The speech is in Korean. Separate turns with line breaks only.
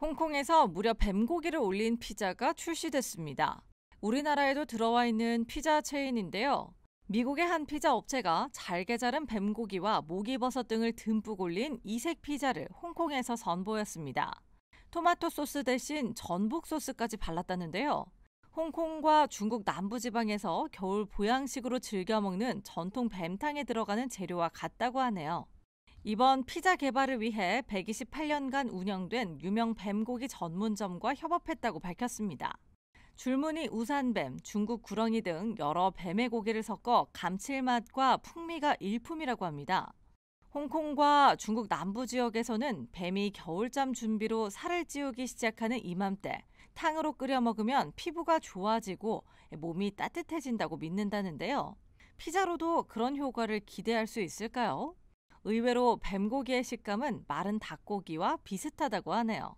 홍콩에서 무려 뱀고기를 올린 피자가 출시됐습니다. 우리나라에도 들어와 있는 피자 체인인데요. 미국의 한 피자 업체가 잘게 자른 뱀고기와 모기버섯 등을 듬뿍 올린 이색 피자를 홍콩에서 선보였습니다. 토마토 소스 대신 전복 소스까지 발랐다는데요. 홍콩과 중국 남부지방에서 겨울 보양식으로 즐겨 먹는 전통 뱀탕에 들어가는 재료와 같다고 하네요. 이번 피자 개발을 위해 128년간 운영된 유명 뱀고기 전문점과 협업했다고 밝혔습니다. 줄무늬 우산뱀, 중국 구렁이 등 여러 뱀의 고기를 섞어 감칠맛과 풍미가 일품이라고 합니다. 홍콩과 중국 남부 지역에서는 뱀이 겨울잠 준비로 살을 찌우기 시작하는 이맘때 탕으로 끓여 먹으면 피부가 좋아지고 몸이 따뜻해진다고 믿는다는데요. 피자로도 그런 효과를 기대할 수 있을까요? 의외로 뱀고기의 식감은 마른 닭고기와 비슷하다고 하네요.